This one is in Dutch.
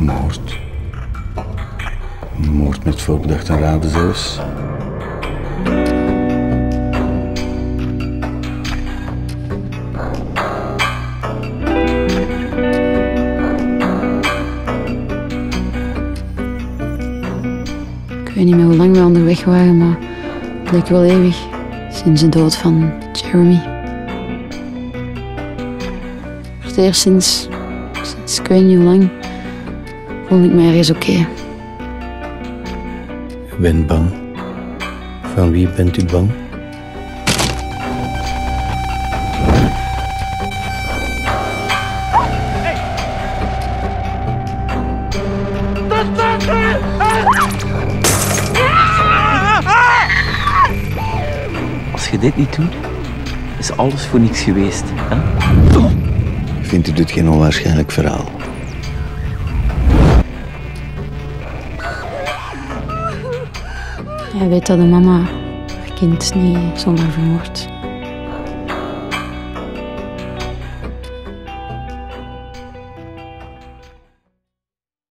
Moord. Moord met voorbedacht en raden zelfs. Ik weet niet meer hoe lang we onderweg waren, maar het leek wel eeuwig sinds de dood van Jeremy. Voor het eerst sinds, sinds ik weet niet hoe lang voelde ik me ergens oké. Ik ben bang. Van wie bent u bang? Als je dit niet doet, is alles voor niks geweest. Hè? Vindt u dit geen onwaarschijnlijk verhaal? Hij weet dat de mama haar kind niet zonder vermoord.